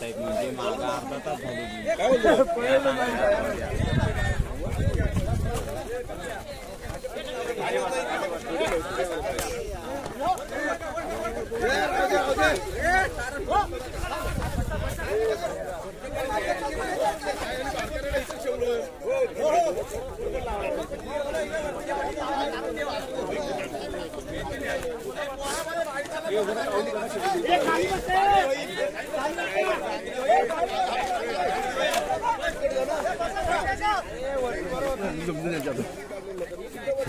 Type म्हणजे मागा अर्धा तास झाली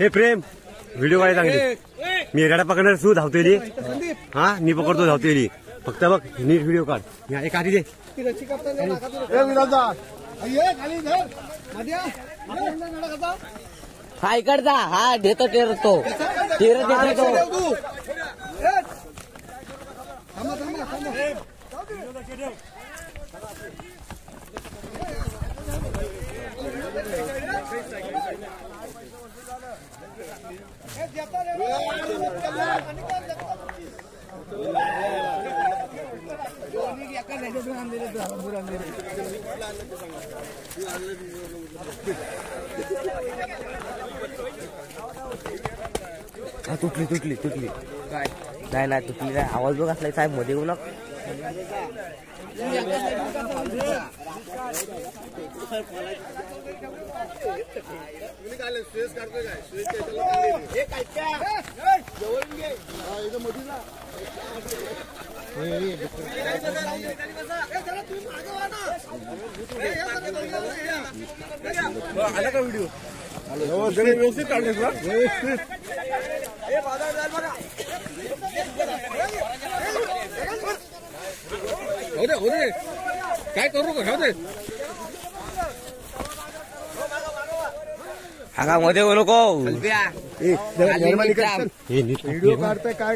हे प्रेम व्हिडिओ काय चांगली मी रेडा पकडणार तू धावतोय हा मी पकडतो धावतोय फक्त बघ नीट व्हिडिओ काढ. एक आधी दे. हा इकडचा हा देतो टेरतो टेर देतो. हा, तुटली तुटली तुटली. नाही नाही तुटली नाही. आवाज बघ असला साहेबमध्ये येऊ नका. हा मध्ये येऊ नको हे नीट व्हिडिओ काढताय काय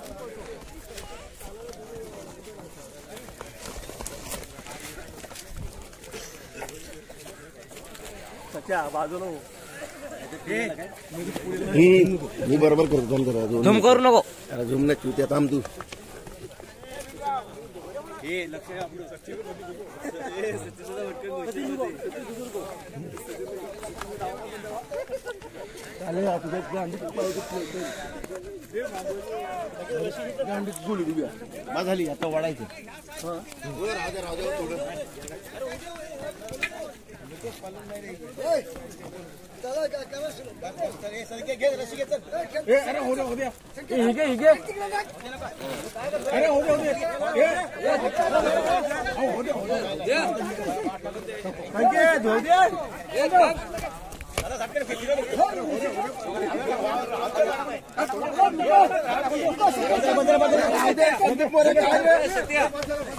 पूर्ण काढ मी बरोबर करतो थांब जरा झूम करू नको जरा झूम ना चुत्या थांब तू। बा झाली आता वाढायचं por el calle.